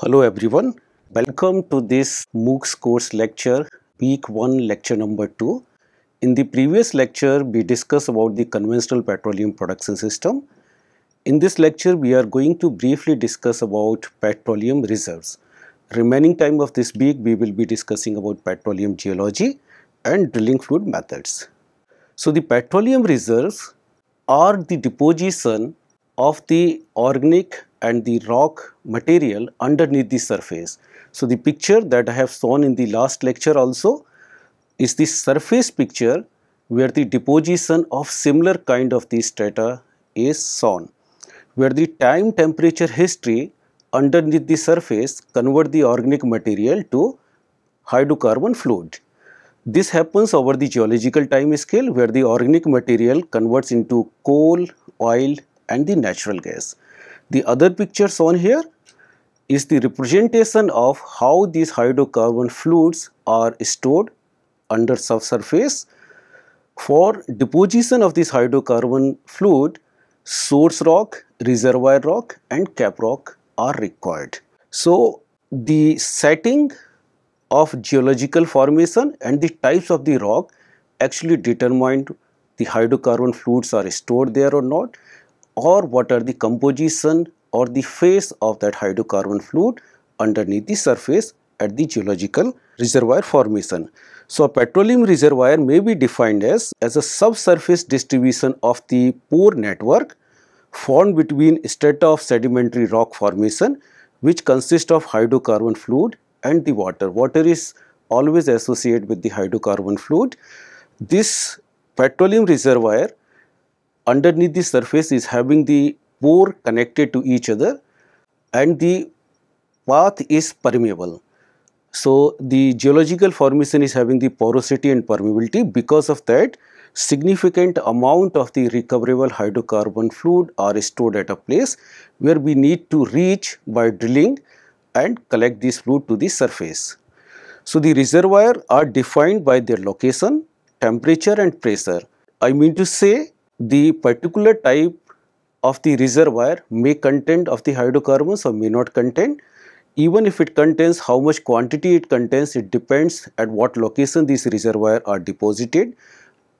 Hello everyone, welcome to this MOOCs course lecture, week 1 lecture number 2. In the previous lecture, we discussed about the conventional petroleum production system. In this lecture, we are going to briefly discuss about petroleum reserves. Remaining time of this week, we will be discussing about petroleum geology and drilling fluid methods. So the petroleum reserves are the deposition of the organic and the rock material underneath the surface. So the picture that I have shown in the last lecture also is the surface picture where the deposition of similar kind of the strata is shown, where the time temperature history underneath the surface convert the organic material to hydrocarbon fluid. This happens over the geological time scale where the organic material converts into coal, oil and the natural gas. The other picture shown here is the representation of how these hydrocarbon fluids are stored under subsurface. For deposition of this hydrocarbon fluid, source rock, reservoir rock and cap rock are required. So, the setting of geological formation and the types of the rock actually determine the hydrocarbon fluids are stored there or not or what are the composition or the phase of that hydrocarbon fluid underneath the surface at the geological reservoir formation. So, petroleum reservoir may be defined as, as a subsurface distribution of the pore network formed between strata of sedimentary rock formation which consist of hydrocarbon fluid and the water. Water is always associated with the hydrocarbon fluid. This petroleum reservoir underneath the surface is having the pore connected to each other and the path is permeable. So, the geological formation is having the porosity and permeability because of that significant amount of the recoverable hydrocarbon fluid are stored at a place where we need to reach by drilling and collect this fluid to the surface. So, the reservoir are defined by their location, temperature and pressure. I mean to say the particular type of the reservoir may contain of the hydrocarbons or may not contain. Even if it contains how much quantity it contains, it depends at what location these reservoir are deposited,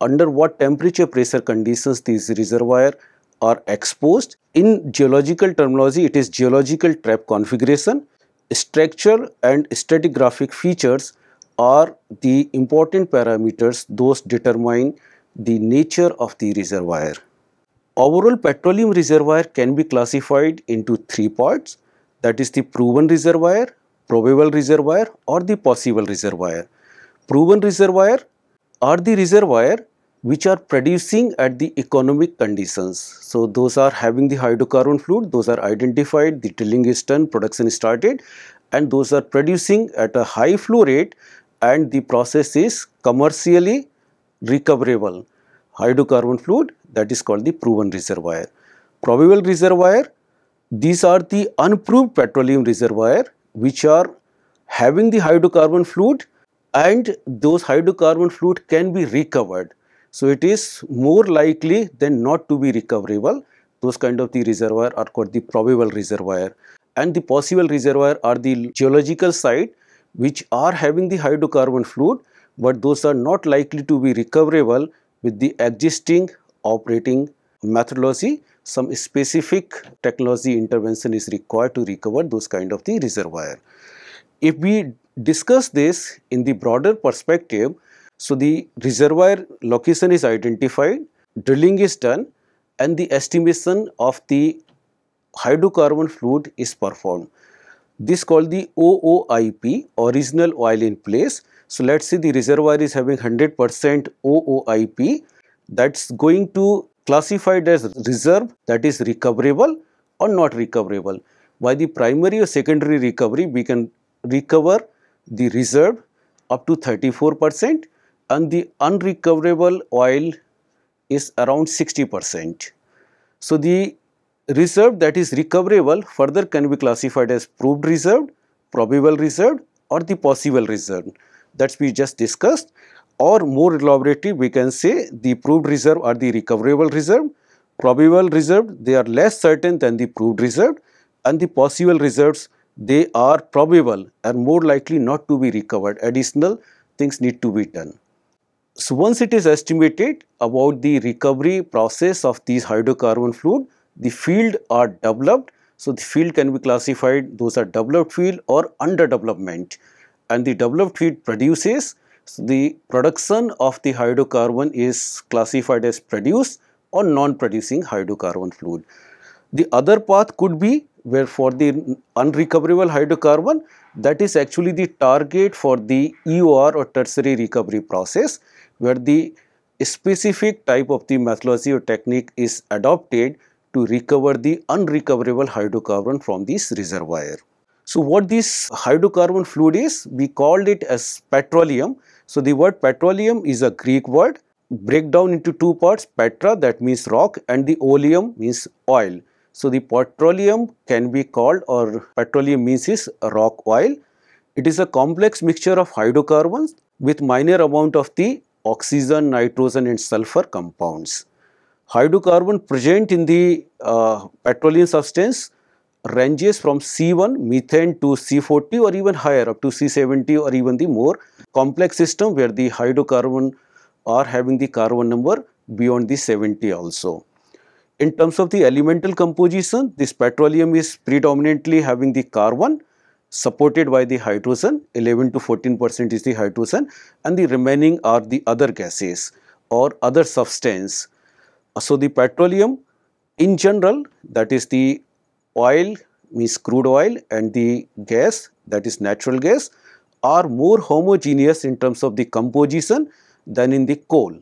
under what temperature pressure conditions these reservoir are exposed. In geological terminology, it is geological trap configuration. Structure and stratigraphic features are the important parameters those determine the nature of the reservoir. Overall petroleum reservoir can be classified into three parts that is the proven reservoir, probable reservoir or the possible reservoir. Proven reservoir are the reservoir which are producing at the economic conditions. So, those are having the hydrocarbon fluid, those are identified, the drilling is done, production is started and those are producing at a high flow rate and the process is commercially recoverable hydrocarbon fluid that is called the proven reservoir. Probable reservoir these are the unproved petroleum reservoir which are having the hydrocarbon fluid and those hydrocarbon fluid can be recovered. So, it is more likely than not to be recoverable those kind of the reservoir are called the probable reservoir and the possible reservoir are the geological site which are having the hydrocarbon fluid but those are not likely to be recoverable with the existing operating methodology some specific technology intervention is required to recover those kind of the reservoir. If we discuss this in the broader perspective, so the reservoir location is identified, drilling is done and the estimation of the hydrocarbon fluid is performed. This called the OOIP, original oil in place. So, let us see the reservoir is having 100 percent OOIP that is going to classified as reserve that is recoverable or not recoverable. By the primary or secondary recovery we can recover the reserve up to 34 percent and the unrecoverable oil is around 60 percent. So, the reserve that is recoverable further can be classified as proved reserve, probable reserve or the possible reserve that we just discussed or more elaborately we can say the proved reserve are the recoverable reserve, probable reserve they are less certain than the proved reserve and the possible reserves they are probable and more likely not to be recovered. Additional things need to be done. So, once it is estimated about the recovery process of these hydrocarbon fluid, the field are developed. So, the field can be classified those are developed field or under development and the developed field produces the production of the hydrocarbon is classified as produce or non-producing hydrocarbon fluid. The other path could be where for the unrecoverable hydrocarbon that is actually the target for the EOR or tertiary recovery process where the specific type of the methodology or technique is adopted to recover the unrecoverable hydrocarbon from this reservoir. So, what this hydrocarbon fluid is? We called it as petroleum. So, the word petroleum is a Greek word break down into two parts petra that means rock and the oleum means oil. So, the petroleum can be called or petroleum means is rock oil. It is a complex mixture of hydrocarbons with minor amount of the oxygen, nitrogen and sulfur compounds. Hydrocarbon present in the uh, petroleum substance ranges from C1 methane to C40 or even higher up to C70 or even the more complex system where the hydrocarbon are having the carbon number beyond the 70 also. In terms of the elemental composition, this petroleum is predominantly having the carbon supported by the hydrogen 11 to 14 percent is the hydrogen and the remaining are the other gases or other substance. So, the petroleum in general that is the oil means crude oil and the gas that is natural gas are more homogeneous in terms of the composition than in the coal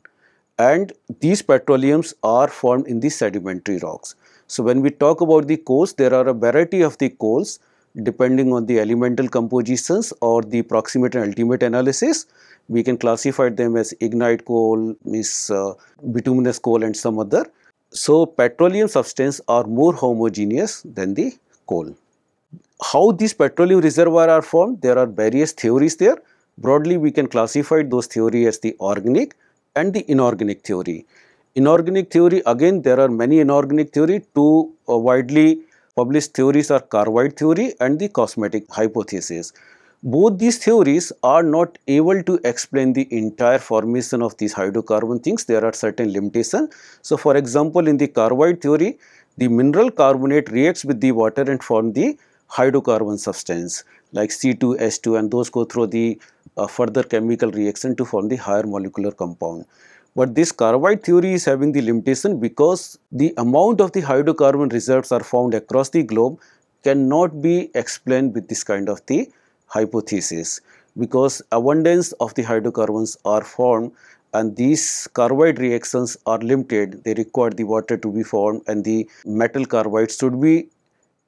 and these petroleums are formed in the sedimentary rocks. So, when we talk about the coals there are a variety of the coals depending on the elemental compositions or the proximate and ultimate analysis, we can classify them as lignite coal, means uh, bituminous coal and some other. So, petroleum substance are more homogeneous than the coal. How these petroleum reservoir are formed? There are various theories there. Broadly, we can classify those theory as the organic and the inorganic theory. Inorganic theory, again, there are many inorganic theory, two uh, widely published theories are carbide theory and the cosmic hypothesis. Both these theories are not able to explain the entire formation of these hydrocarbon things. There are certain limitations. So, for example, in the carbide theory, the mineral carbonate reacts with the water and form the hydrocarbon substance like C2H2 and those go through the uh, further chemical reaction to form the higher molecular compound. But this carbide theory is having the limitation because the amount of the hydrocarbon reserves are found across the globe cannot be explained with this kind of the hypothesis because abundance of the hydrocarbons are formed and these carbide reactions are limited. They require the water to be formed and the metal carbide should be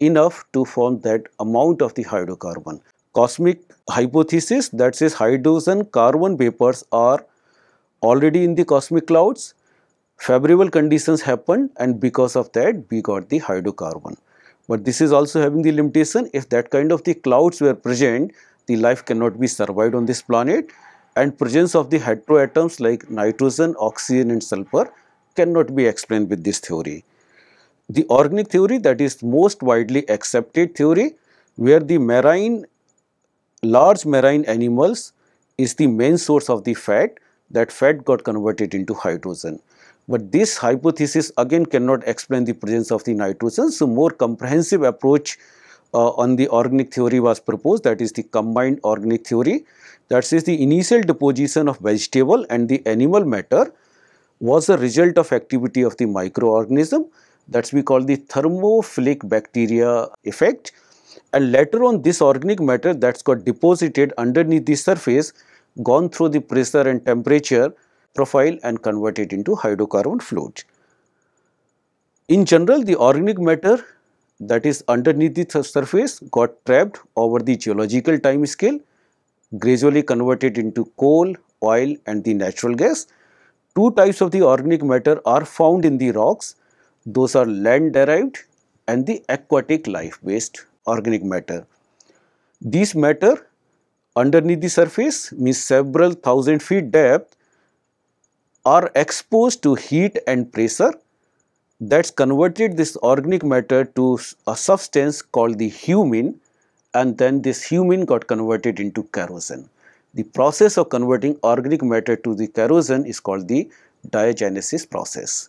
enough to form that amount of the hydrocarbon. Cosmic hypothesis that says hydrogen carbon vapors are already in the cosmic clouds, favorable conditions happened and because of that we got the hydrocarbon. But this is also having the limitation if that kind of the clouds were present, the life cannot be survived on this planet and presence of the heteroatoms like nitrogen, oxygen and sulfur cannot be explained with this theory. The organic theory that is most widely accepted theory where the marine, large marine animals is the main source of the fat that fat got converted into hydrogen. But this hypothesis again cannot explain the presence of the nitrogen. So, more comprehensive approach uh, on the organic theory was proposed that is the combined organic theory. That says the initial deposition of vegetable and the animal matter was a result of activity of the microorganism. That's we call the thermophilic bacteria effect. And later on this organic matter that's got deposited underneath the surface gone through the pressure and temperature profile and convert it into hydrocarbon fluid. In general, the organic matter that is underneath the surface got trapped over the geological time scale, gradually converted into coal, oil and the natural gas. Two types of the organic matter are found in the rocks, those are land derived and the aquatic life based organic matter. These matter underneath the surface means several thousand feet depth are exposed to heat and pressure that's converted this organic matter to a substance called the humin and then this humin got converted into kerogen. The process of converting organic matter to the kerogen is called the diagenesis process.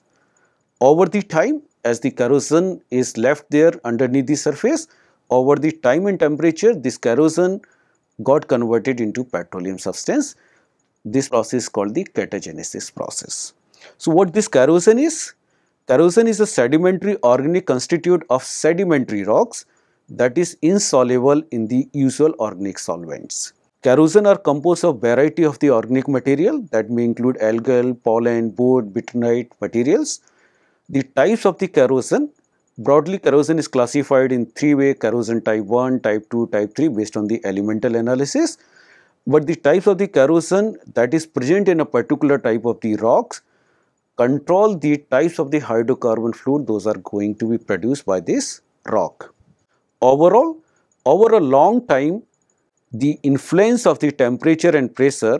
Over the time as the kerogen is left there underneath the surface, over the time and temperature this kerogen got converted into petroleum substance. This process is called the catagenesis process. So, what this kerogen is? Kerogen is a sedimentary organic constitute of sedimentary rocks that is insoluble in the usual organic solvents. Kerogen are composed of variety of the organic material that may include algal, pollen, wood, bitterite materials. The types of the kerogen, broadly kerogen is classified in three way kerogen type 1, type 2, type 3 based on the elemental analysis. But the types of the kerogen that is present in a particular type of the rocks control the types of the hydrocarbon fluid those are going to be produced by this rock. Overall, over a long time, the influence of the temperature and pressure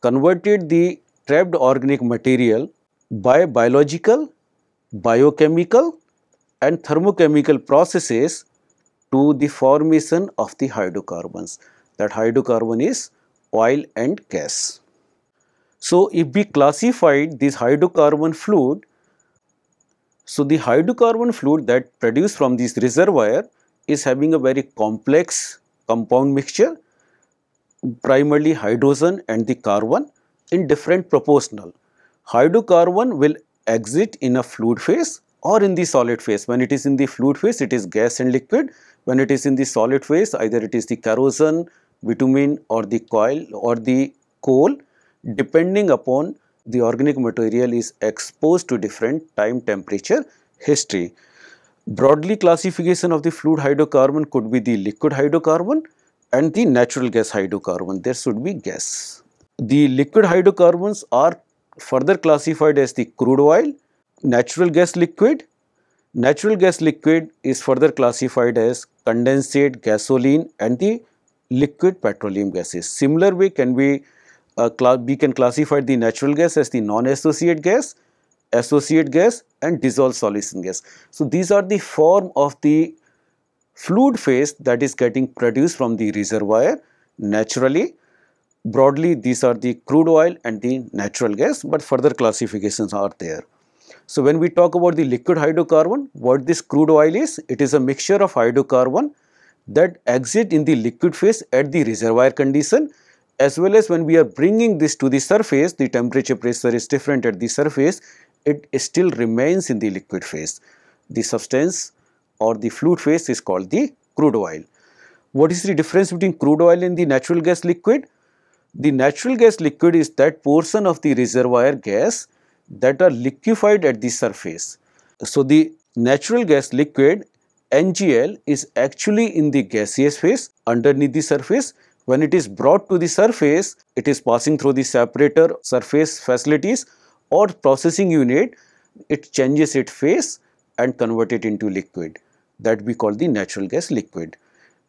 converted the trapped organic material by biological, biochemical and thermochemical processes to the formation of the hydrocarbons. That hydrocarbon is oil and gas. So, if we classified this hydrocarbon fluid, so the hydrocarbon fluid that produced from this reservoir is having a very complex compound mixture primarily hydrogen and the carbon in different proportional. Hydrocarbon will exit in a fluid phase or in the solid phase. When it is in the fluid phase, it is gas and liquid. When it is in the solid phase, either it is the kerogen, bitumen or the coil or the coal depending upon the organic material is exposed to different time temperature history. Broadly classification of the fluid hydrocarbon could be the liquid hydrocarbon and the natural gas hydrocarbon. There should be gas. The liquid hydrocarbons are further classified as the crude oil, natural gas liquid. Natural gas liquid is further classified as condensate, gasoline and the liquid petroleum gases. Similar way can be uh, we can classify the natural gas as the non-associate gas associate gas and dissolved solution gas. So, these are the form of the fluid phase that is getting produced from the reservoir naturally. Broadly these are the crude oil and the natural gas but further classifications are there. So, when we talk about the liquid hydrocarbon, what this crude oil is? It is a mixture of hydrocarbon that exit in the liquid phase at the reservoir condition as well as when we are bringing this to the surface, the temperature pressure is different at the surface, it still remains in the liquid phase. The substance or the fluid phase is called the crude oil. What is the difference between crude oil and the natural gas liquid? The natural gas liquid is that portion of the reservoir gas that are liquefied at the surface. So, the natural gas liquid NGL is actually in the gaseous phase underneath the surface. When it is brought to the surface, it is passing through the separator surface facilities or processing unit, it changes its phase and convert it into liquid that we call the natural gas liquid.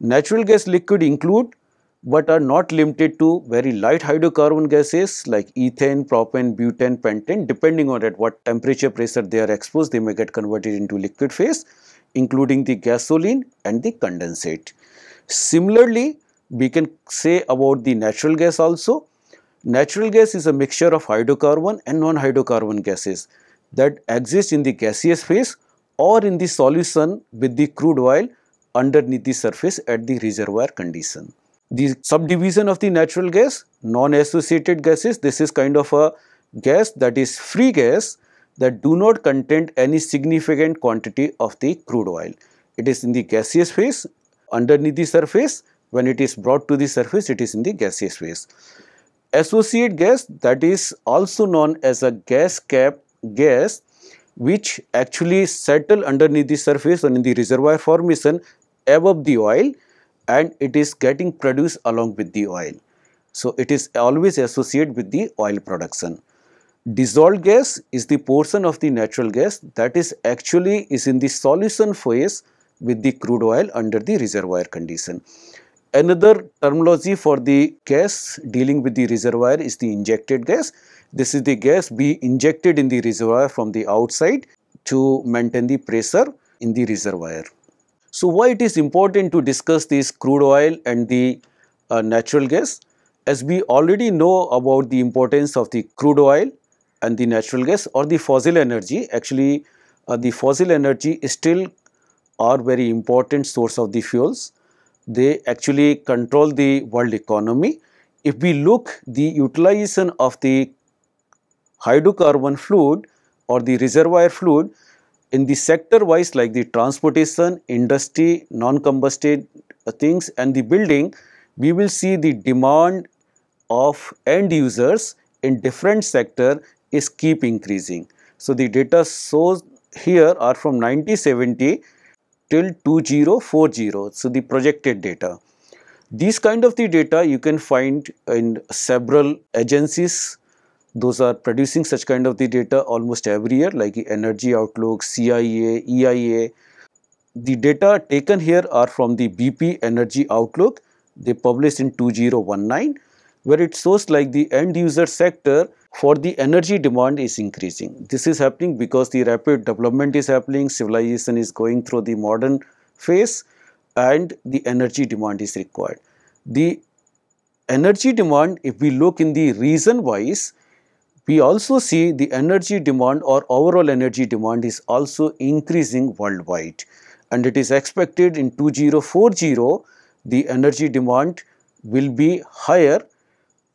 Natural gas liquid include but are not limited to very light hydrocarbon gases like ethane, propane, butane, pentane depending on at what temperature pressure they are exposed they may get converted into liquid phase including the gasoline and the condensate. Similarly, we can say about the natural gas also Natural gas is a mixture of hydrocarbon and non-hydrocarbon gases that exist in the gaseous phase or in the solution with the crude oil underneath the surface at the reservoir condition. The subdivision of the natural gas, non-associated gases, this is kind of a gas that is free gas that do not contain any significant quantity of the crude oil. It is in the gaseous phase underneath the surface, when it is brought to the surface it is in the gaseous phase associate gas that is also known as a gas cap gas which actually settle underneath the surface and in the reservoir formation above the oil and it is getting produced along with the oil. So, it is always associated with the oil production. Dissolved gas is the portion of the natural gas that is actually is in the solution phase with the crude oil under the reservoir condition. Another terminology for the gas dealing with the reservoir is the injected gas. This is the gas be injected in the reservoir from the outside to maintain the pressure in the reservoir. So, why it is important to discuss this crude oil and the uh, natural gas? As we already know about the importance of the crude oil and the natural gas or the fossil energy, actually uh, the fossil energy still are very important source of the fuels. They actually control the world economy. If we look the utilization of the hydrocarbon fluid or the reservoir fluid, in the sector wise like the transportation, industry, non-combusted things and the building, we will see the demand of end users in different sector is keep increasing. So, the data shows here are from 1970 till 2040. So, the projected data. These kind of the data you can find in several agencies those are producing such kind of the data almost every year like Energy Outlook, CIA, EIA. The data taken here are from the BP Energy Outlook. They published in 2019 where it shows like the end user sector for the energy demand is increasing. This is happening because the rapid development is happening, civilization is going through the modern phase and the energy demand is required. The energy demand if we look in the region wise we also see the energy demand or overall energy demand is also increasing worldwide and it is expected in 2040 the energy demand will be higher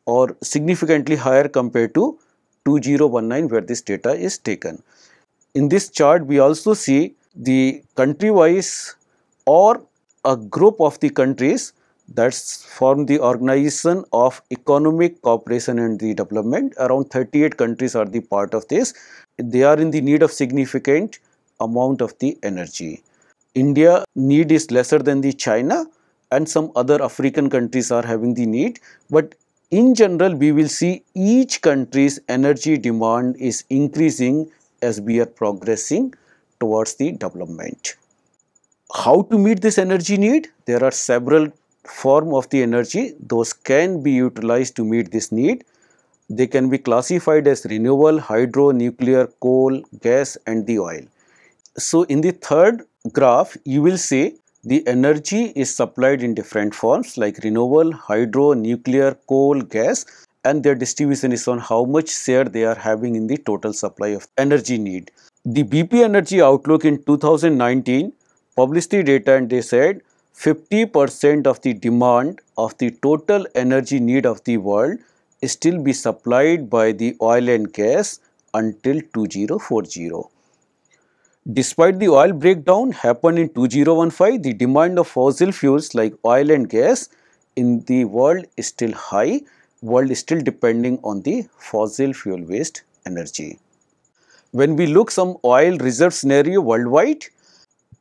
or significantly higher compared to 2019 where this data is taken. In this chart we also see the country wise or a group of the countries that's form the organization of economic cooperation and the development. Around 38 countries are the part of this. They are in the need of significant amount of the energy. India need is lesser than the china and some other african countries are having the need but in general we will see each country's energy demand is increasing as we are progressing towards the development how to meet this energy need there are several form of the energy those can be utilized to meet this need. They can be classified as renewable, hydro, nuclear, coal, gas and the oil. So, in the third graph you will see the energy is supplied in different forms like renewable, hydro, nuclear, coal, gas and their distribution is on how much share they are having in the total supply of energy need. The BP Energy Outlook in 2019 published the data and they said 50% of the demand of the total energy need of the world still be supplied by the oil and gas until 2040. Despite the oil breakdown happened in 2015, the demand of fossil fuels like oil and gas in the world is still high. World is still depending on the fossil fuel based energy. When we look some oil reserve scenario worldwide,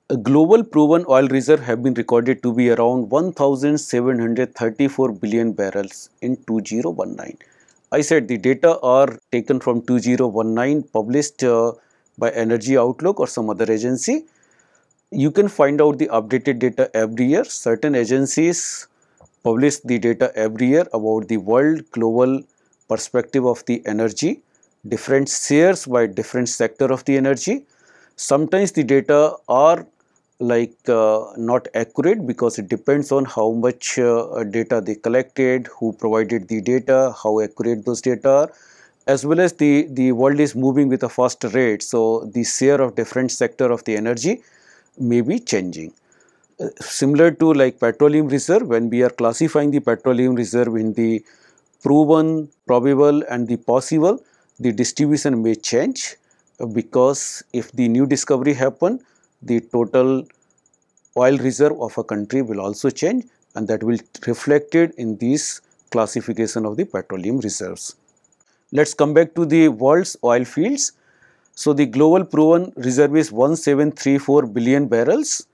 a global proven oil reserve have been recorded to be around 1734 billion barrels in 2019. I said the data are taken from 2019 published uh, by Energy Outlook or some other agency. You can find out the updated data every year. Certain agencies publish the data every year about the world global perspective of the energy, different shares by different sector of the energy. Sometimes the data are like uh, not accurate because it depends on how much uh, data they collected, who provided the data, how accurate those data are as well as the, the world is moving with a faster rate. So, the share of different sector of the energy may be changing. Uh, similar to like petroleum reserve when we are classifying the petroleum reserve in the proven, probable and the possible, the distribution may change uh, because if the new discovery happen the total oil reserve of a country will also change and that will reflected in this classification of the petroleum reserves. Let us come back to the world's oil fields. So, the global proven reserve is 1734 billion barrels.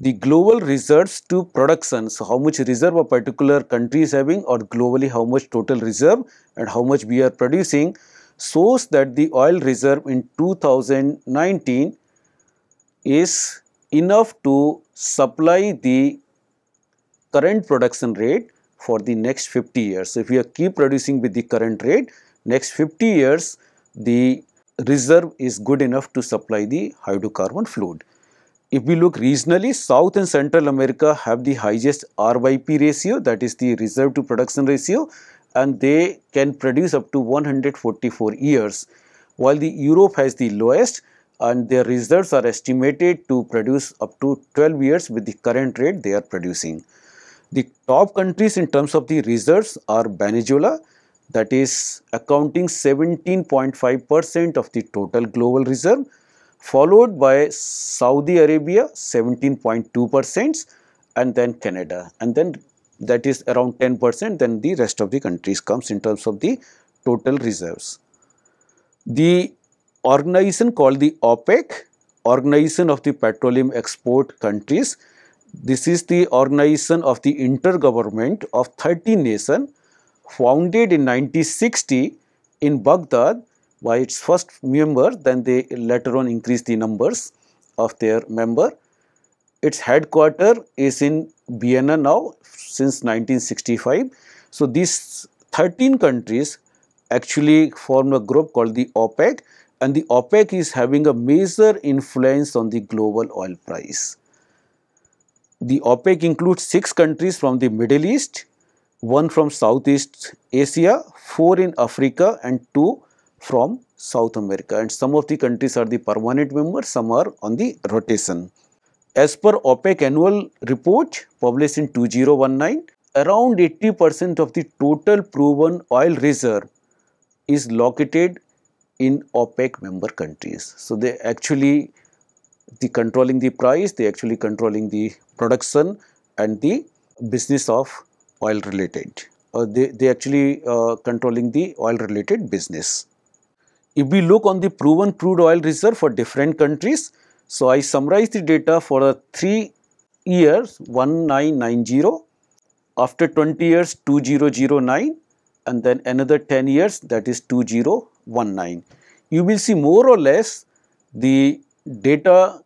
The global reserves to production, so how much reserve a particular country is having or globally how much total reserve and how much we are producing shows that the oil reserve in 2019 is enough to supply the current production rate for the next 50 years. So, if we keep producing with the current rate, next 50 years the reserve is good enough to supply the hydrocarbon fluid. If we look regionally, South and Central America have the highest RYP ratio that is the reserve to production ratio and they can produce up to 144 years while the Europe has the lowest and their reserves are estimated to produce up to 12 years with the current rate they are producing. The top countries in terms of the reserves are Venezuela that is accounting 17.5 percent of the total global reserve followed by Saudi Arabia 17.2 percent and then Canada and then that is around 10 percent then the rest of the countries comes in terms of the total reserves. The organization called the OPEC, Organization of the Petroleum Export Countries. This is the organization of the intergovernment of 30 nations founded in 1960 in Baghdad by its first member then they later on increased the numbers of their member. Its headquarter is in Vienna now since 1965. So, these 13 countries actually form a group called the OPEC and the OPEC is having a major influence on the global oil price. The OPEC includes 6 countries from the Middle East, 1 from Southeast Asia, 4 in Africa and 2 from South America and some of the countries are the permanent members, some are on the rotation. As per OPEC annual report published in 2019, around 80 percent of the total proven oil reserve is located in OPEC member countries. So, they actually the controlling the price, they actually controlling the production and the business of oil related. Uh, they, they actually uh, controlling the oil related business. If we look on the proven crude oil reserve for different countries, so I summarize the data for a 3 years 1990, after 20 years 2009 and then another 10 years that is 2019. You will see more or less the data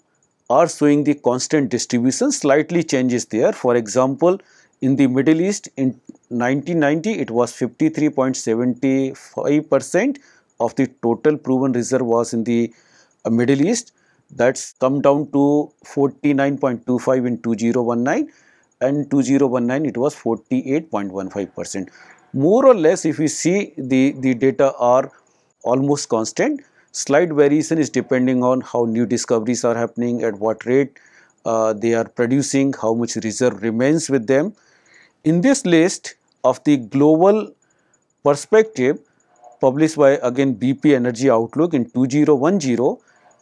are showing the constant distribution slightly changes there. For example, in the Middle East in 1990 it was 53.75 percent of the total proven reserve was in the uh, Middle East that's come down to 49.25 in 2019 and 2019 it was 48.15 percent more or less if we see the, the data are almost constant. Slight variation is depending on how new discoveries are happening, at what rate uh, they are producing, how much reserve remains with them. In this list of the global perspective published by again BP Energy Outlook in 2010,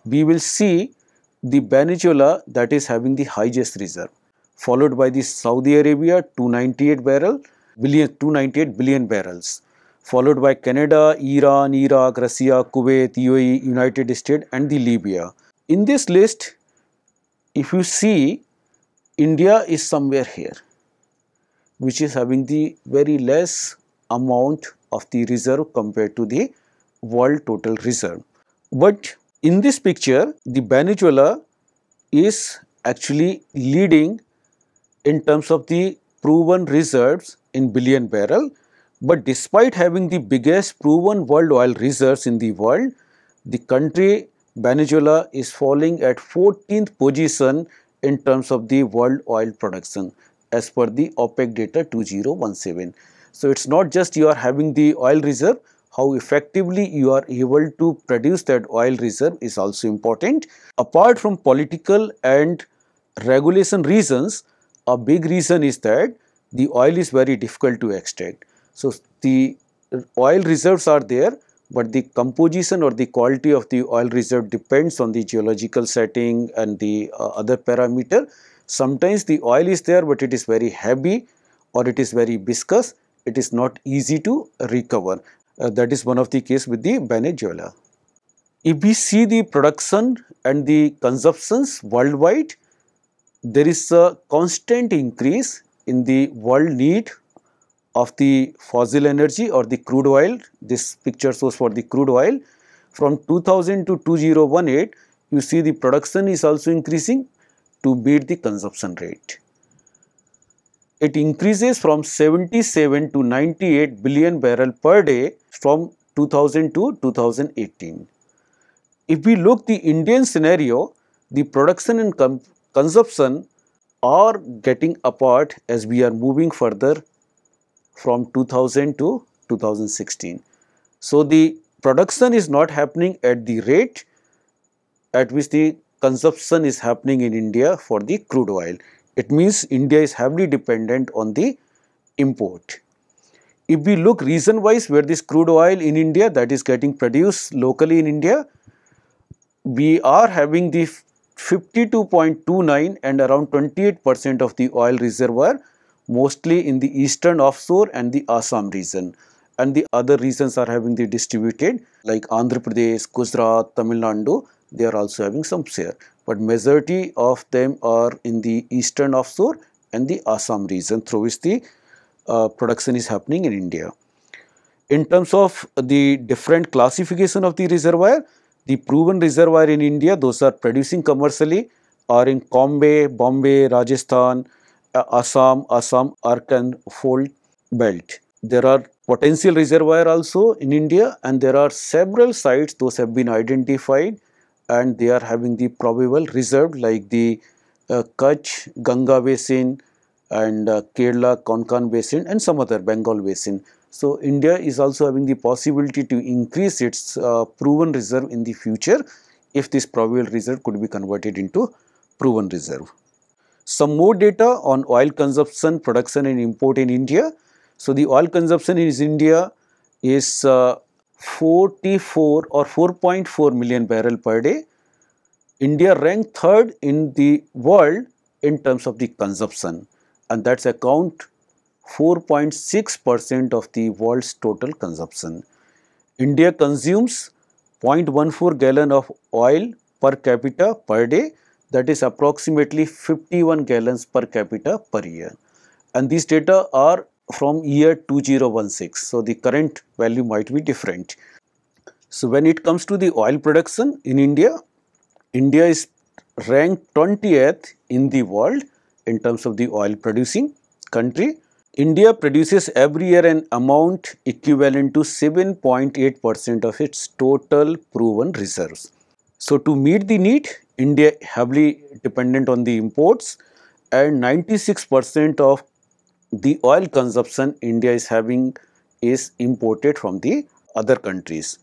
we will see the Venezuela that is having the highest reserve followed by the Saudi Arabia 298 barrel billion 298 billion barrels followed by Canada, Iran, Iraq, Russia, Kuwait, UAE, United States and the Libya. In this list, if you see India is somewhere here which is having the very less amount of the reserve compared to the world total reserve. But in this picture, the Venezuela is actually leading in terms of the proven reserves in billion barrel. But despite having the biggest proven world oil reserves in the world, the country Venezuela is falling at 14th position in terms of the world oil production as per the OPEC data 2017. So, it is not just you are having the oil reserve, how effectively you are able to produce that oil reserve is also important. Apart from political and regulation reasons, a big reason is that the oil is very difficult to extract. So, the oil reserves are there, but the composition or the quality of the oil reserve depends on the geological setting and the uh, other parameter. Sometimes the oil is there, but it is very heavy or it is very viscous, it is not easy to recover. Uh, that is one of the case with the Venezuela. If we see the production and the consumptions worldwide, there is a constant increase in the world need of the fossil energy or the crude oil. This picture shows for the crude oil. From 2000 to 2018, you see the production is also increasing to beat the consumption rate. It increases from 77 to 98 billion barrel per day from 2000 to 2018. If we look the Indian scenario, the production and consumption are getting apart as we are moving further from 2000 to 2016. So, the production is not happening at the rate at which the consumption is happening in India for the crude oil. It means India is heavily dependent on the import. If we look region wise where this crude oil in India that is getting produced locally in India, we are having the 52.29 and around 28 percent of the oil reservoir mostly in the eastern offshore and the Assam region and the other regions are having the distributed like Andhra Pradesh, Gujarat, Tamil Nadu they are also having some share but majority of them are in the eastern offshore and the Assam region through which the uh, production is happening in India. In terms of the different classification of the reservoir, the proven reservoir in India, those are producing commercially are in Cambay, Bombay, Rajasthan, uh, Assam, Assam, Arakan Fold Belt. There are potential reservoir also in India and there are several sites those have been identified and they are having the probable reserve like the uh, Kutch, Ganga basin and uh, Kerala, Konkan basin and some other Bengal basin. So, India is also having the possibility to increase its uh, proven reserve in the future if this probable reserve could be converted into proven reserve. Some more data on oil consumption, production and import in India. So, the oil consumption in India is uh, 44 or 4.4 million barrel per day. India ranked third in the world in terms of the consumption and that's account 4.6 percent of the world's total consumption. India consumes 0.14 gallon of oil per capita per day that is approximately 51 gallons per capita per year and these data are from year 2016. So, the current value might be different. So, when it comes to the oil production in India, India is ranked 20th in the world in terms of the oil producing country. India produces every year an amount equivalent to 7.8 percent of its total proven reserves. So, to meet the need, India heavily dependent on the imports and 96 percent of the oil consumption India is having is imported from the other countries.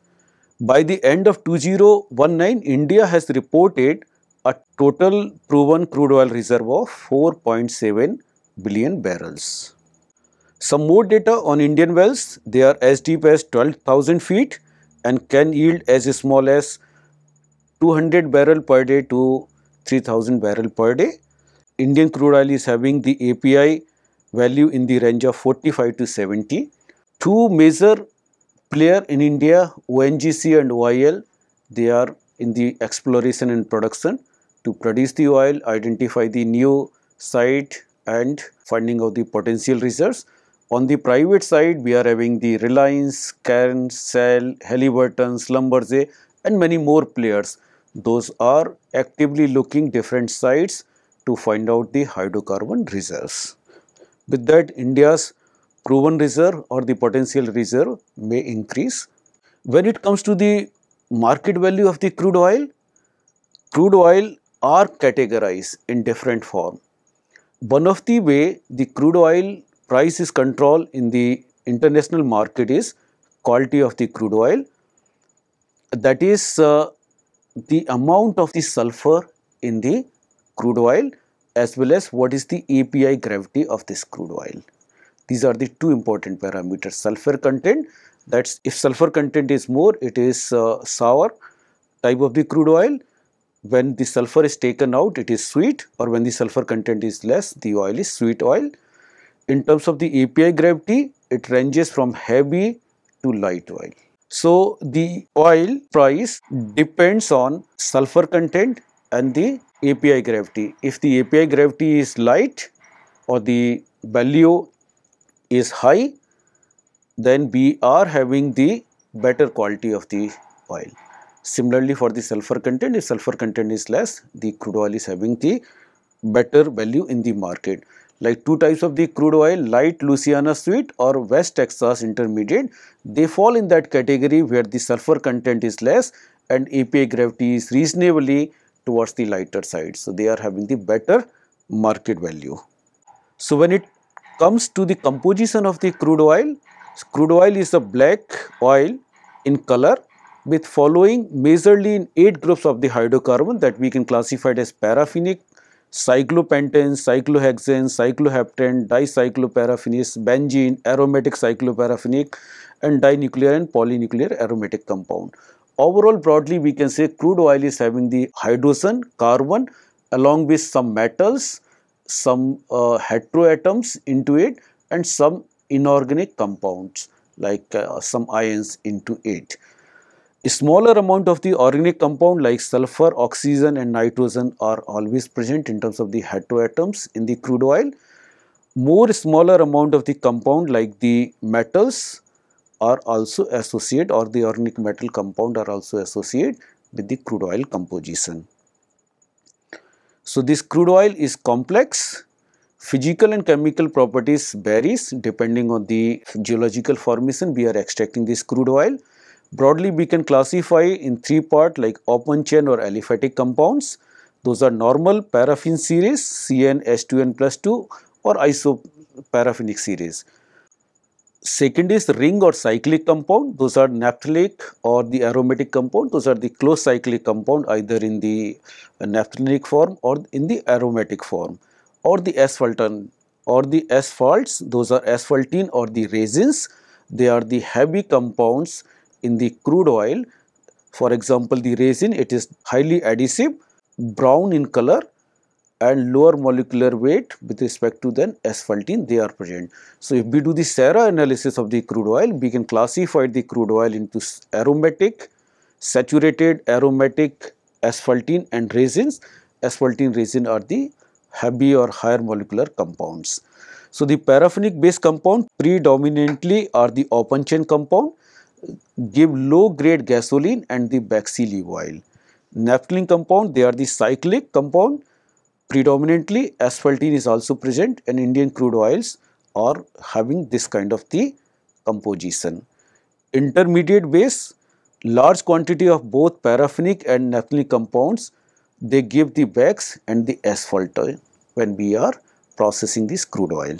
By the end of 2019, India has reported a total proven crude oil reserve of 4.7 billion barrels. Some more data on Indian wells, they are as deep as 12,000 feet and can yield as small as 200 barrel per day to 3000 barrel per day. Indian crude oil is having the API value in the range of 45 to 70. Two major player in India, ONGC and OIL, they are in the exploration and production to produce the oil, identify the new site and finding out the potential reserves. On the private side, we are having the Reliance, Cairn, Shell, Halliburton, Schlumberger and many more players. Those are actively looking different sites to find out the hydrocarbon reserves. With that, India's proven reserve or the potential reserve may increase. When it comes to the market value of the crude oil, crude oil are categorized in different form. One of the way the crude oil price is controlled in the international market is quality of the crude oil. That is uh, the amount of the sulfur in the crude oil as well as what is the API gravity of this crude oil. These are the two important parameters sulfur content that's if sulfur content is more it is uh, sour type of the crude oil when the sulfur is taken out it is sweet or when the sulfur content is less the oil is sweet oil. In terms of the API gravity it ranges from heavy to light oil. So, the oil price depends on sulfur content and the API gravity. If the API gravity is light or the value is high, then we are having the better quality of the oil. Similarly, for the sulfur content, if sulfur content is less, the crude oil is having the better value in the market. Like two types of the crude oil, light Louisiana sweet or West Texas intermediate, they fall in that category where the sulfur content is less and API gravity is reasonably towards the lighter side. So, they are having the better market value. So, when it comes to the composition of the crude oil, crude oil is a black oil in color with following majorly in 8 groups of the hydrocarbon that we can classify as paraffinic, cyclopentane, cyclohexane, cycloheptane, dicycloparaffinic, benzene, aromatic cycloparaffinic and dinuclear and polynuclear aromatic compound. Overall broadly we can say crude oil is having the hydrogen, carbon along with some metals, some uh, heteroatoms into it and some inorganic compounds like uh, some ions into it. A smaller amount of the organic compound like sulfur, oxygen and nitrogen are always present in terms of the heteroatoms in the crude oil. More smaller amount of the compound like the metals are also associated or the organic metal compound are also associated with the crude oil composition. So, this crude oil is complex, physical and chemical properties varies depending on the geological formation we are extracting this crude oil. Broadly, we can classify in three part like open chain or aliphatic compounds. Those are normal paraffin series CN H2N plus 2 or isoparaffinic series. Second is ring or cyclic compound. Those are naphthalic or the aromatic compound. Those are the close cyclic compound either in the uh, naphthenic form or in the aromatic form or the asphaltene or the asphalts. Those are asphaltene or the resins. They are the heavy compounds in the crude oil. For example, the resin it is highly adhesive, brown in color and lower molecular weight with respect to then asphaltene they are present. So, if we do the SARA analysis of the crude oil, we can classify the crude oil into aromatic, saturated, aromatic, asphaltene and resins. Asphaltene resin are the heavy or higher molecular compounds. So, the paraffinic base compound predominantly are the open chain compound give low grade gasoline and the waxy oil. Naphthalene compound, they are the cyclic compound. Predominantly asphaltene is also present and Indian crude oils are having this kind of the composition. Intermediate base, large quantity of both paraffinic and naphthalene compounds, they give the wax and the asphalt when we are processing this crude oil.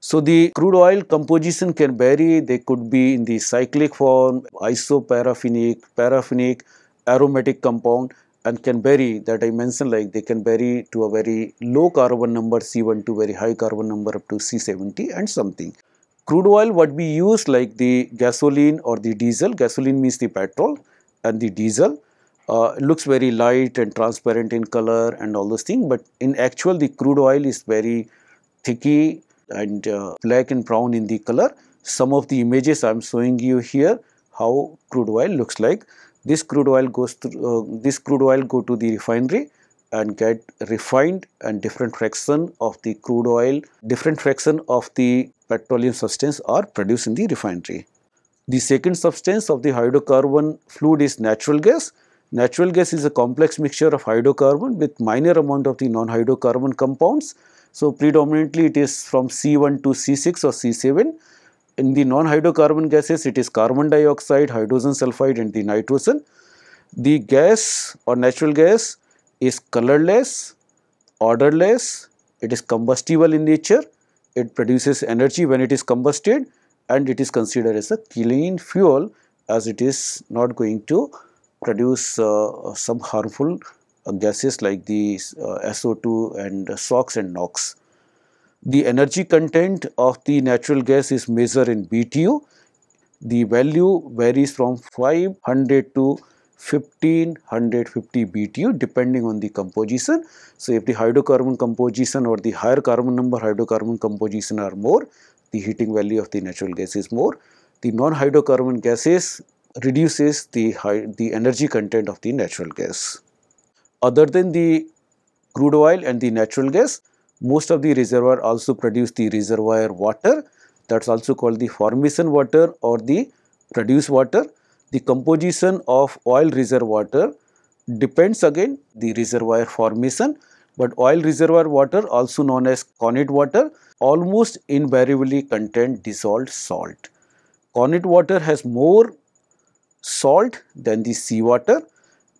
So the crude oil composition can vary, they could be in the cyclic form, isoparaffinic, paraffinic, aromatic compound and can vary that I mentioned like they can vary to a very low carbon number C1 to very high carbon number up to C70 and something. Crude oil what we use like the gasoline or the diesel, gasoline means the petrol and the diesel uh, looks very light and transparent in color and all those things but in actual the crude oil is very thicky and uh, black and brown in the color. Some of the images I am showing you here how crude oil looks like. This crude oil goes through, uh, this crude oil go to the refinery and get refined and different fraction of the crude oil, different fraction of the petroleum substance are produced in the refinery. The second substance of the hydrocarbon fluid is natural gas. Natural gas is a complex mixture of hydrocarbon with minor amount of the non-hydrocarbon compounds so, predominantly it is from C1 to C6 or C7. In the non-hydrocarbon gases, it is carbon dioxide, hydrogen sulfide and the nitrogen. The gas or natural gas is colorless, odorless, it is combustible in nature, it produces energy when it is combusted and it is considered as a clean fuel as it is not going to produce uh, some harmful uh, gases like the uh, SO2 and SOx and NOx. The energy content of the natural gas is measured in BTU. The value varies from 500 to 1550 BTU depending on the composition. So, if the hydrocarbon composition or the higher carbon number hydrocarbon composition are more, the heating value of the natural gas is more. The non-hydrocarbon gases reduces the, high, the energy content of the natural gas. Other than the crude oil and the natural gas, most of the reservoir also produce the reservoir water that is also called the formation water or the produced water. The composition of oil reservoir water depends again the reservoir formation but oil reservoir water also known as connate water almost invariably contain dissolved salt. Connate water has more salt than the seawater.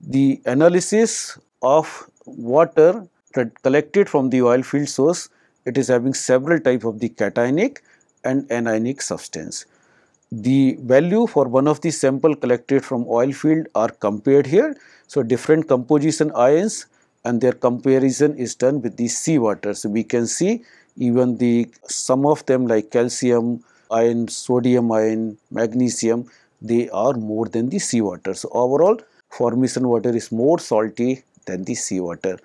The analysis of water collected from the oil field source, it is having several type of the cationic and anionic substance. The value for one of the sample collected from oil field are compared here. So, different composition ions and their comparison is done with the seawater. So, we can see even the some of them like calcium ion, sodium ion, magnesium, they are more than the seawater. So, overall formation water is more salty than the seawater.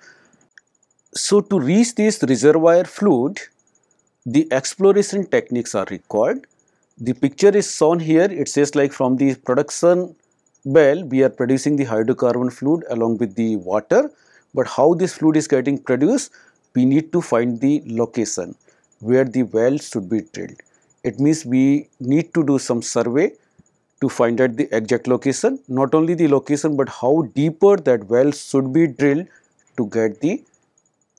So, to reach this reservoir fluid, the exploration techniques are required. The picture is shown here, it says like from the production well, we are producing the hydrocarbon fluid along with the water, but how this fluid is getting produced, we need to find the location where the well should be drilled. It means we need to do some survey to find out the exact location, not only the location but how deeper that well should be drilled to get the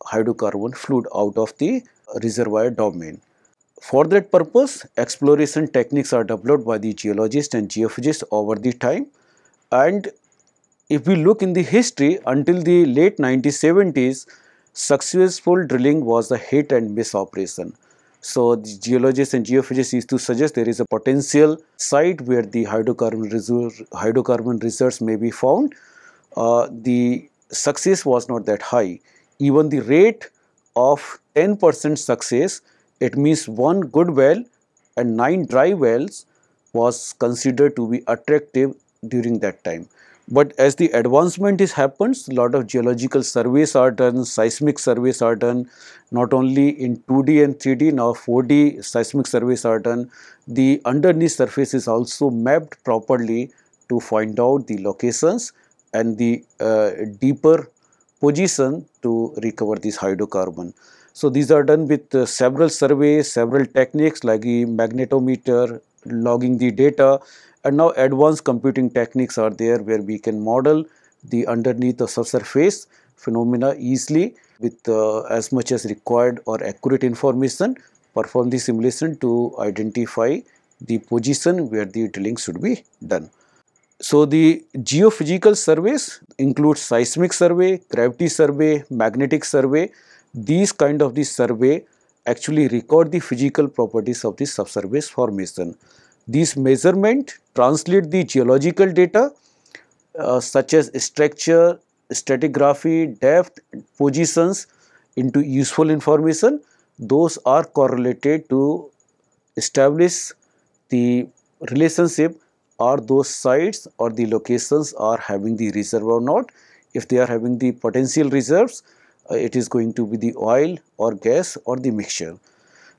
hydrocarbon fluid out of the reservoir domain. For that purpose, exploration techniques are developed by the geologists and geophysicists over the time and if we look in the history until the late 1970s, successful drilling was a hit and miss operation. So, the geologists and geophysicists used to suggest there is a potential site where the hydrocarbon, reserve, hydrocarbon reserves may be found. Uh, the success was not that high. Even the rate of 10% success, it means one good well and 9 dry wells was considered to be attractive during that time. But as the advancement is happens, lot of geological surveys are done, seismic surveys are done, not only in 2D and 3D, now 4D seismic surveys are done. The underneath surface is also mapped properly to find out the locations and the uh, deeper position to recover this hydrocarbon. So these are done with uh, several surveys, several techniques like the magnetometer, logging the data and now advanced computing techniques are there where we can model the underneath the subsurface phenomena easily with uh, as much as required or accurate information perform the simulation to identify the position where the drilling should be done. So, the geophysical surveys include seismic survey, gravity survey, magnetic survey. These kind of the survey actually record the physical properties of the subsurface formation. These measurement translate the geological data uh, such as structure, stratigraphy, depth, positions into useful information. Those are correlated to establish the relationship are those sites or the locations are having the reserve or not. If they are having the potential reserves, uh, it is going to be the oil or gas or the mixture.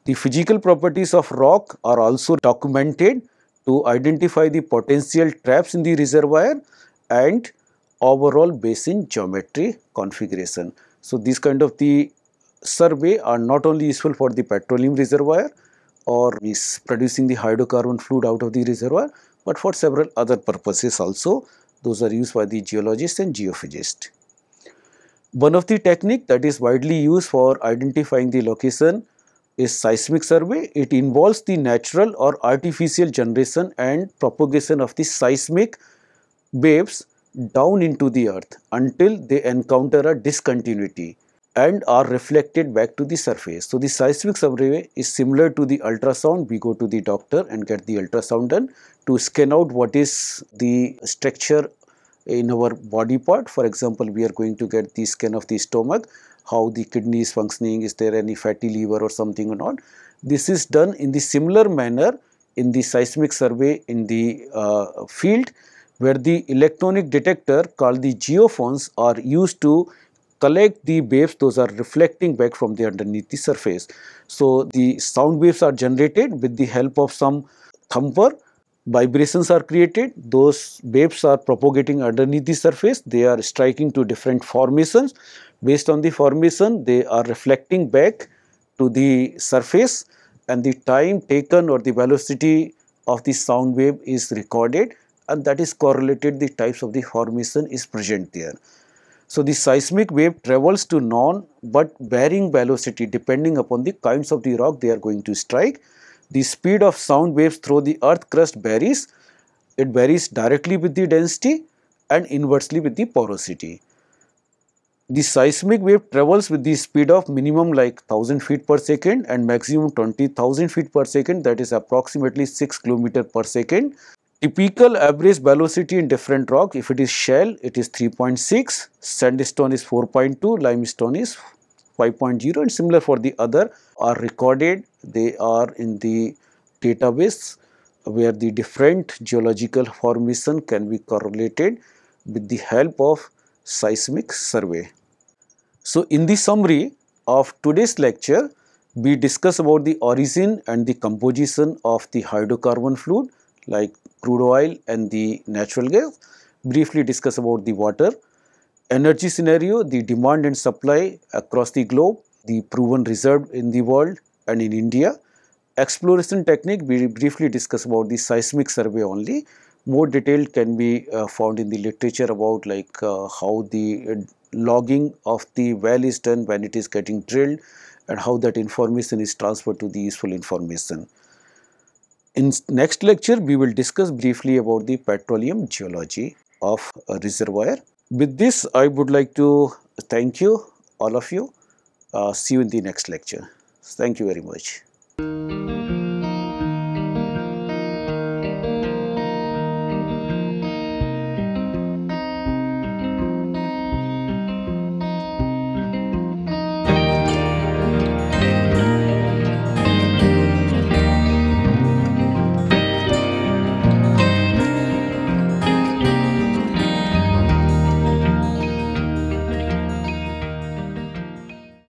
The physical properties of rock are also documented to identify the potential traps in the reservoir and overall basin geometry configuration. So, these kind of the survey are not only useful for the petroleum reservoir or is producing the hydrocarbon fluid out of the reservoir, but for several other purposes also those are used by the geologists and geophysicists. One of the technique that is widely used for identifying the location is seismic survey. It involves the natural or artificial generation and propagation of the seismic waves down into the earth until they encounter a discontinuity and are reflected back to the surface. So, the seismic survey is similar to the ultrasound. We go to the doctor and get the ultrasound done to scan out what is the structure in our body part. For example, we are going to get the scan of the stomach how the kidney is functioning, is there any fatty liver or something or not. This is done in the similar manner in the seismic survey in the uh, field where the electronic detector called the geophones are used to collect the waves those are reflecting back from the underneath the surface. So, the sound waves are generated with the help of some thumper. Vibrations are created. Those waves are propagating underneath the surface. They are striking to different formations. Based on the formation they are reflecting back to the surface and the time taken or the velocity of the sound wave is recorded and that is correlated. The types of the formation is present there. So, the seismic wave travels to non but varying velocity depending upon the kinds of the rock they are going to strike. The speed of sound waves through the earth crust varies. It varies directly with the density and inversely with the porosity. the seismic wave travels with the speed of minimum like 1000 feet per second and maximum 20000 feet per second that is approximately 6 kilometer per second. Typical average velocity in different rock if it is shale it is 3.6, sandstone is 4.2, limestone is 5.0 and similar for the other are recorded they are in the database where the different geological formation can be correlated with the help of seismic survey. So, in the summary of today's lecture, we discuss about the origin and the composition of the hydrocarbon fluid like crude oil and the natural gas, briefly discuss about the water, energy scenario, the demand and supply across the globe, the proven reserve in the world and in India, exploration technique we briefly discuss about the seismic survey only, more detailed can be uh, found in the literature about like uh, how the logging of the well is done when it is getting drilled and how that information is transferred to the useful information. In next lecture, we will discuss briefly about the petroleum geology of a reservoir. With this, I would like to thank you, all of you. Uh, see you in the next lecture. Thank you very much.